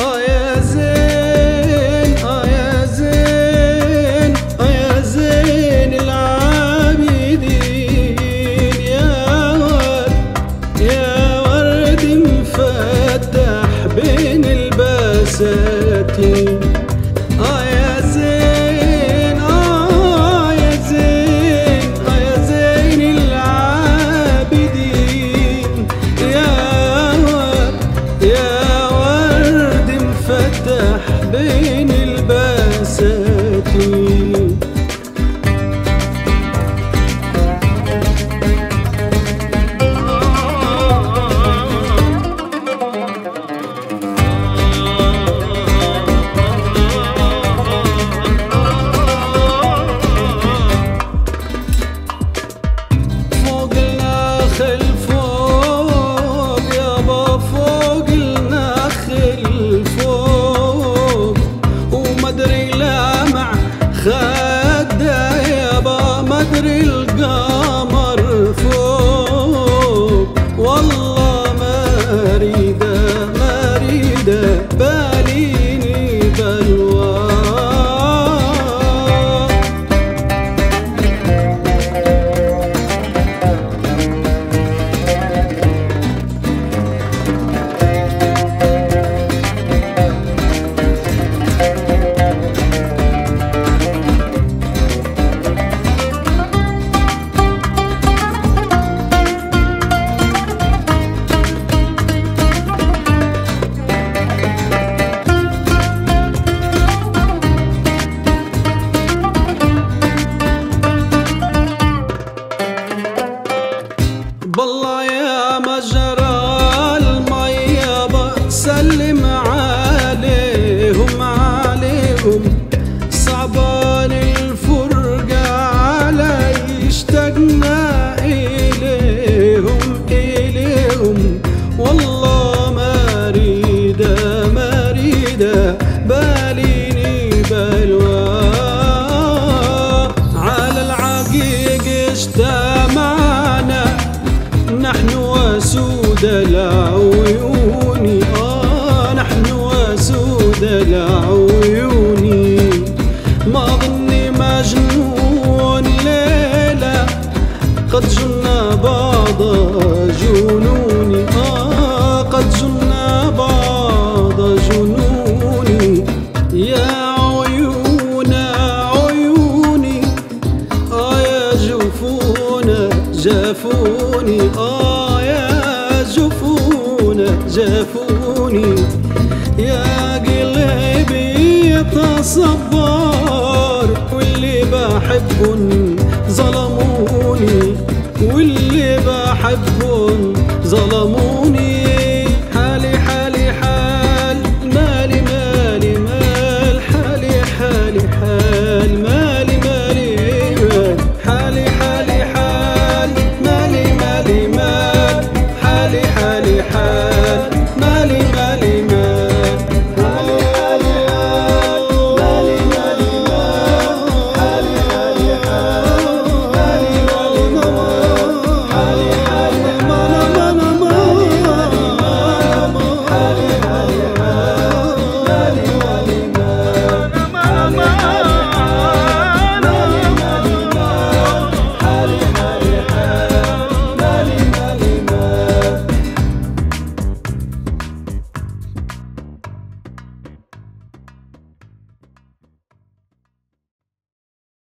होए ano كده باليني بلوى. على العقيق اجتمعنا نحن وسود العيون. جفون جفوني آه يا جفون جفوني يا قلبي تصبر واللي بحبهم ظلموني. واللي بحبهم ظلموني.